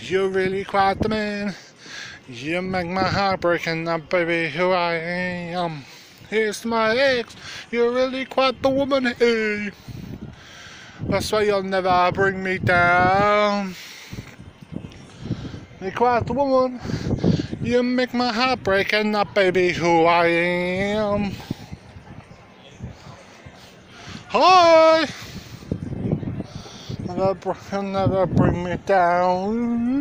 You're really quite the man. You make my heart break and baby who I am. Here's my ex, you're really quite the woman, hey. That's why you'll never bring me down. You're quite the woman. You make my heart break and baby who I am. Hi! Never, never bring me down.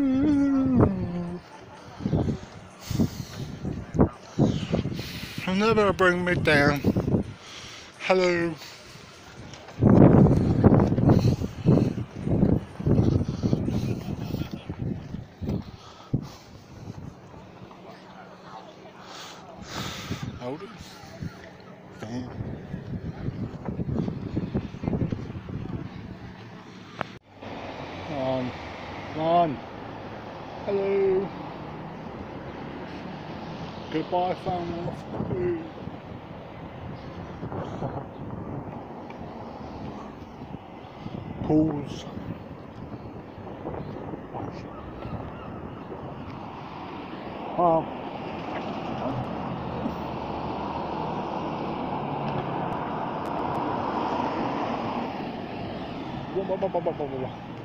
never bring me down. Hello. Hold it. Damn. que passa no pousa ah. Bom, bom, bom, bom, bom, bom.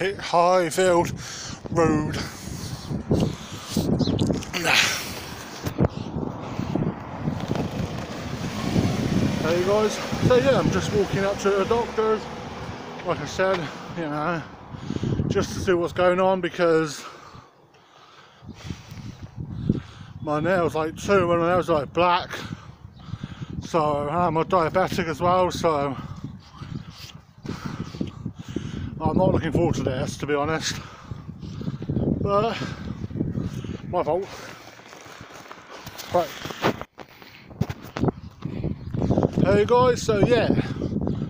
Hit Highfield Road. Hey guys, so yeah, I'm just walking up to the doctor's. Like I said, you know, just to see what's going on because my nails like two, my nails like black. So I'm a diabetic as well, so I'm not looking forward to this, to be honest. But, my fault. Right. Hey guys, so yeah,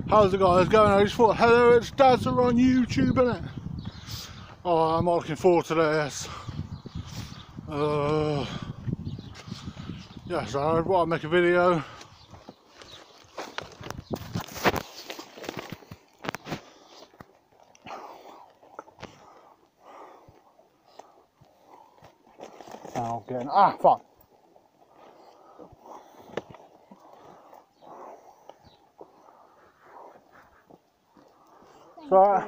how's it guys going? I just thought, hello, it's Dazza on YouTube, innit? Oh, I'm not looking forward to this. Uh, yeah, so I want to make a video now again. Ah, fuck. So,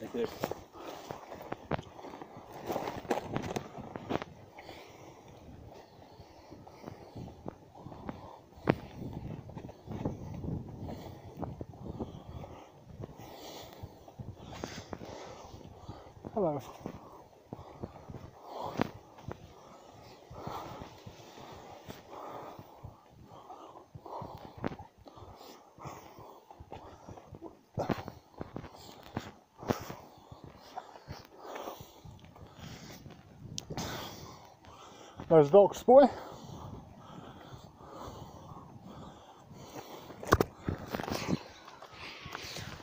Thank you. Hello. There's Doc's boy.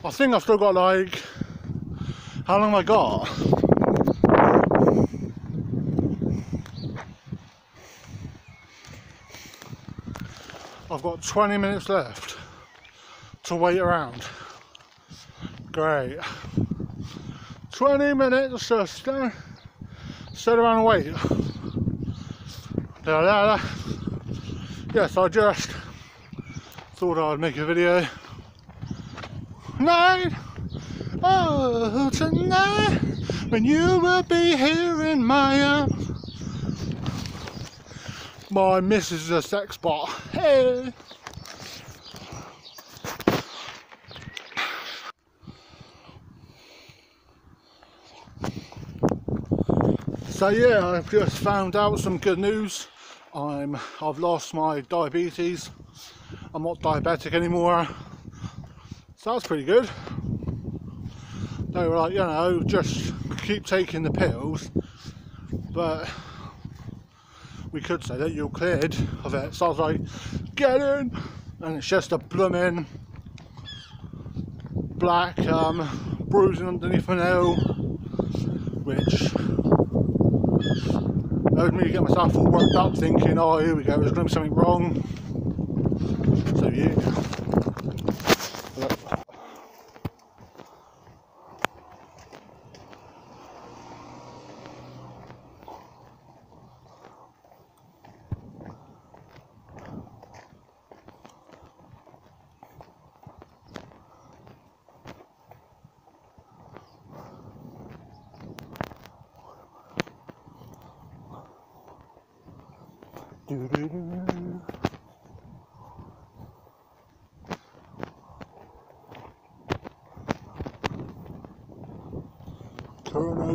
I think I've still got like, how long have I got? I've got 20 minutes left to wait around. Great. 20 minutes just uh, sit around and wait. Da, da, da. Yes, I just thought I'd make a video. Night, oh tonight, when you will be here in my arms. My missus is a sex bot. Hey. So So yeah, I've just found out some good news. I'm I've lost my diabetes. I'm not diabetic anymore. So that's pretty good. They were like, you know, just keep taking the pills, but we could say that you're cleared of it. So I was like, get in, and it's just a blooming black um, bruising underneath my nail, which made me get myself all worked up, thinking, oh, here we go, there's going to be something wrong. So yeah. Doo-doo-doo.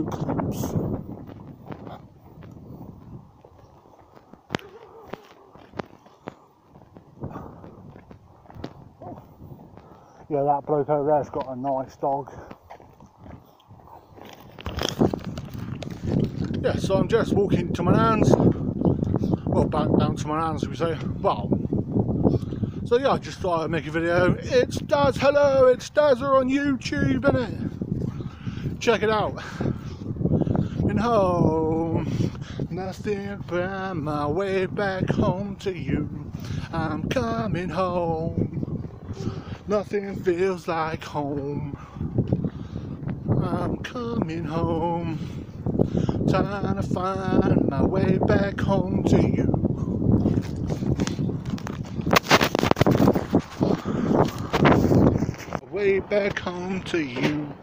Clips. Yeah, that bloke over there's got a nice dog. Yeah, so I'm just walking to my nan's back down to my hands we say well. So yeah I just thought I'd make a video. It's Daz hello it's Dazza on YouTube innit? Check it out. And home nothing but my way back home to you. I'm coming home. Nothing feels like home. I'm coming home. Trying to find my way back home to you. Way back home to you.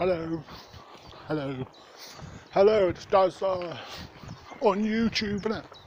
Hello. Hello. Hello, it's Daz uh, on YouTube, innit?